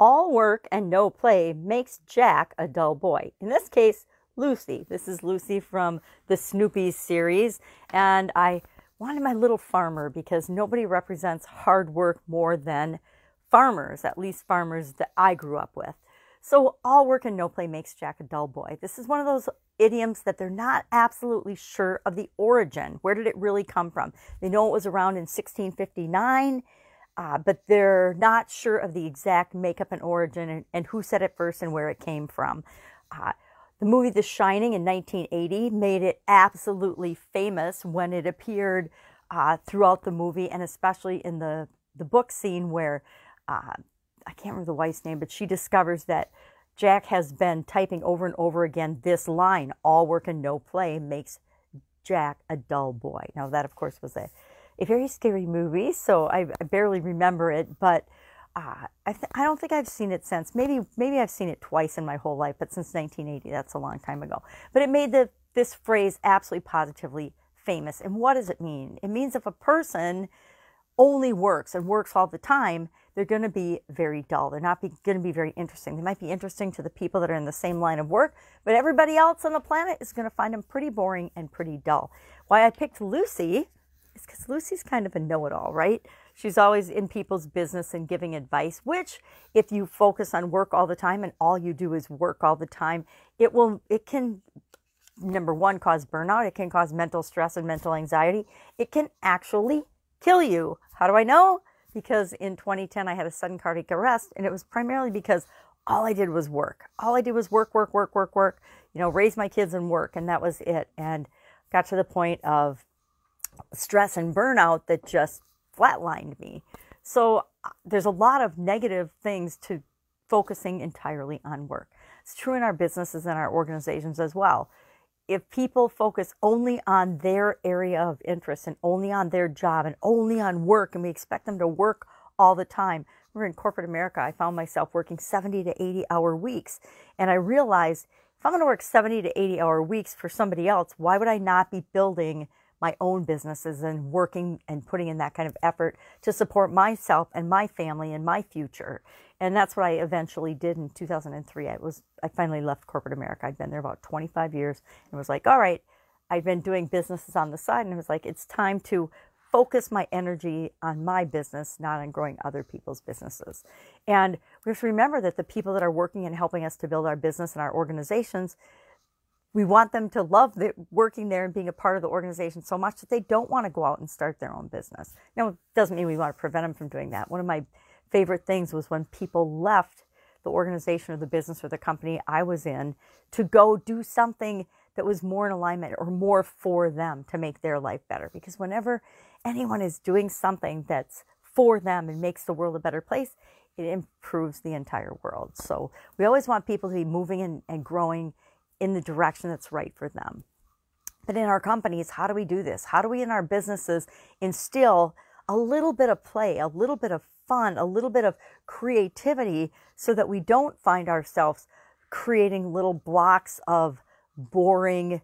All work and no play makes Jack a dull boy. In this case, Lucy. This is Lucy from the Snoopy series. And I wanted my little farmer because nobody represents hard work more than farmers, at least farmers that I grew up with. So, all work and no play makes Jack a dull boy. This is one of those idioms that they're not absolutely sure of the origin. Where did it really come from? They know it was around in 1659 uh, but they're not sure of the exact makeup and origin and, and who said it first and where it came from. Uh, the movie The Shining in 1980 made it absolutely famous when it appeared uh, throughout the movie, and especially in the, the book scene where uh, I can't remember the wife's name, but she discovers that Jack has been typing over and over again this line all work and no play makes Jack a dull boy. Now, that, of course, was a a very scary movie, so I, I barely remember it, but uh, I, I don't think I've seen it since. Maybe maybe I've seen it twice in my whole life, but since 1980, that's a long time ago. But it made the this phrase absolutely positively famous. And what does it mean? It means if a person only works and works all the time, they're going to be very dull. They're not going to be very interesting. They might be interesting to the people that are in the same line of work, but everybody else on the planet is going to find them pretty boring and pretty dull. Why I picked Lucy is because Lucy's kind of a know it all, right? She's always in people's business and giving advice, which, if you focus on work all the time and all you do is work all the time, it will, it can, number one, cause burnout. It can cause mental stress and mental anxiety. It can actually kill you. How do I know? Because in 2010, I had a sudden cardiac arrest, and it was primarily because all I did was work. All I did was work, work, work, work, work, you know, raise my kids and work, and that was it. And got to the point of stress and burnout that just flatlined me. So uh, there's a lot of negative things to focusing entirely on work. It's true in our businesses and our organizations as well. If people focus only on their area of interest and only on their job and only on work, and we expect them to work all the time, we're in corporate America. I found myself working 70 to 80 hour weeks. And I realized if I'm going to work 70 to 80 hour weeks for somebody else, why would I not be building my own businesses and working and putting in that kind of effort to support myself and my family and my future. And that's what I eventually did in 2003. I was I finally left corporate America. I'd been there about 25 years and was like, all right, I've been doing businesses on the side and it was like it's time to focus my energy on my business, not on growing other people's businesses. And we have to remember that the people that are working and helping us to build our business and our organizations, we want them to love the, working there and being a part of the organization so much that they don't want to go out and start their own business. Now, it doesn't mean we want to prevent them from doing that. One of my favorite things was when people left the organization or the business or the company I was in to go do something that was more in alignment or more for them to make their life better. Because whenever anyone is doing something that's for them and makes the world a better place, it improves the entire world. So we always want people to be moving and, and growing in the direction that's right for them. But in our companies, how do we do this? How do we in our businesses instill a little bit of play, a little bit of fun, a little bit of creativity so that we don't find ourselves creating little blocks of boring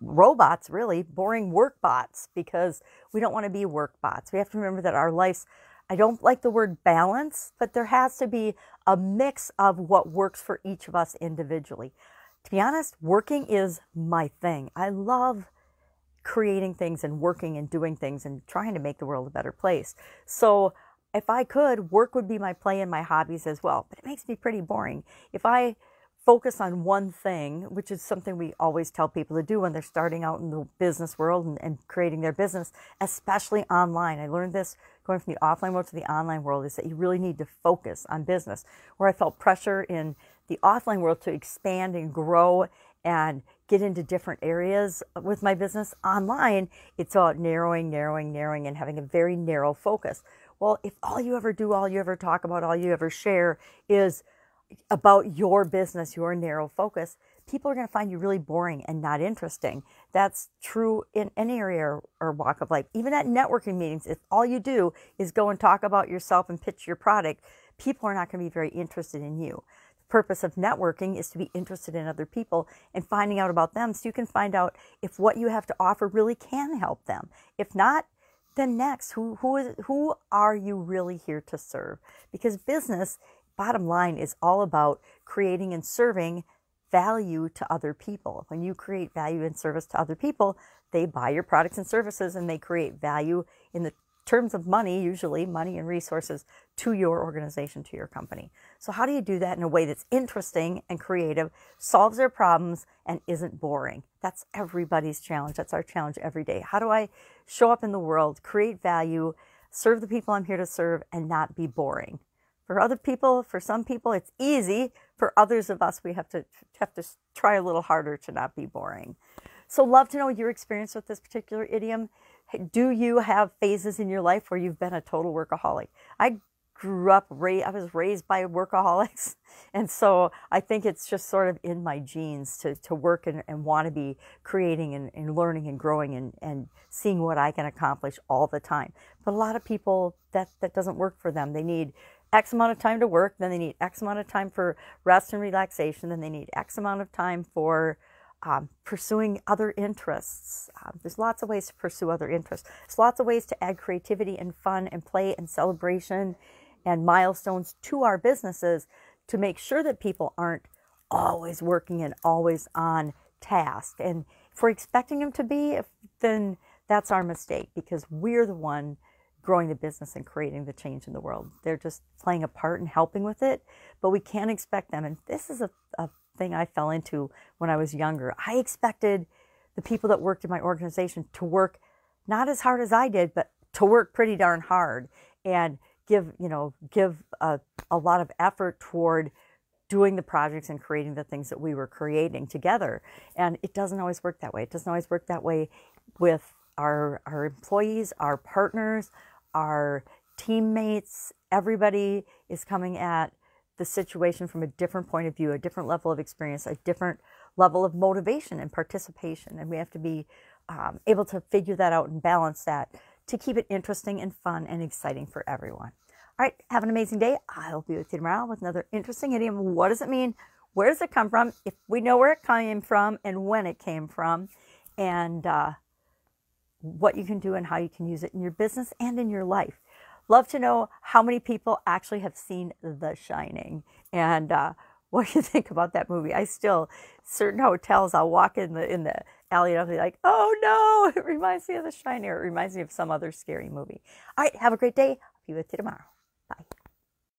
robots, really, boring work bots, because we don't want to be work bots. We have to remember that our lives I don't like the word balance, but there has to be a mix of what works for each of us individually. To be honest, working is my thing. I love creating things and working and doing things and trying to make the world a better place. So if I could, work would be my play and my hobbies as well. But it makes me pretty boring. If I focus on one thing, which is something we always tell people to do when they're starting out in the business world and, and, creating their business, especially online. I learned this going from the offline world to the online world is that you really need to focus on business. Where I felt pressure in the offline world to expand and grow and get into different areas with my business online, it's all narrowing, narrowing, narrowing, and having a very narrow focus. Well, if all you ever do, all you ever talk about, all you ever share is about your business, your narrow focus, people are going to find you really boring and not interesting. That's true in any area or walk of life. Even at networking meetings, if all you do is go and talk about yourself and pitch your product, people are not going to be very interested in you. The purpose of networking is to be interested in other people and finding out about them so you can find out if what you have to offer really can help them. If not, then next, who who is who are you really here to serve? Because business, bottom line, is all about creating and serving value to other people. When you create value and service to other people, they buy your products and services and they create value in the terms of money, usually money and resources to your organization, to your company. So, how do you do that in a way that's interesting and creative, solves their problems, and isn't boring? That's everybody's challenge. That's our challenge every day. How do I show up in the world, create value, serve the people I'm here to serve, and not be boring? For other people, for some people, it's easy. For others of us, we have to have to try a little harder to not be boring. So, love to know your experience with this particular idiom. Do you have phases in your life where you've been a total workaholic? I grew up, I was raised by workaholics. And so I think it's just sort of in my genes to, to work and, and want to be creating and, and learning and growing and, and seeing what I can accomplish all the time. But a lot of people, that, that doesn't work for them. They need X amount of time to work, then they need X amount of time for rest and relaxation, then they need X amount of time for um, pursuing other interests. Um, there's lots of ways to pursue other interests. There's lots of ways to add creativity and fun and play and celebration and milestones to our businesses to make sure that people aren't always working and always on task. And if we're expecting them to be, then that's our mistake because we're the one growing the business and creating the change in the world. They're just playing a part and helping with it, but we can't expect them. And this is a, a thing I fell into when I was younger. I expected the people that worked in my organization to work not as hard as I did, but to work pretty darn hard and give, you know, give a, a lot of effort toward doing the projects and creating the things that we were creating together. And it doesn't always work that way. It doesn't always work that way with our, our employees, our partners, our teammates. Everybody is coming at the situation from a different point of view, a different level of experience, a different level of motivation and participation. And we have to be um, able to figure that out and balance that to keep it interesting and fun and exciting for everyone. All right, have an amazing day. I'll be with you tomorrow with another interesting idiom. What does it mean? Where does it come from? If we know where it came from and when it came from, and uh, what you can do and how you can use it in your business and in your life. Love to know how many people actually have seen The Shining and uh, what you think about that movie. I still certain hotels I'll walk in the in the alley and I'll be like, oh no, it reminds me of The Shining or it reminds me of some other scary movie. All right, have a great day. I'll be with you tomorrow. Bye.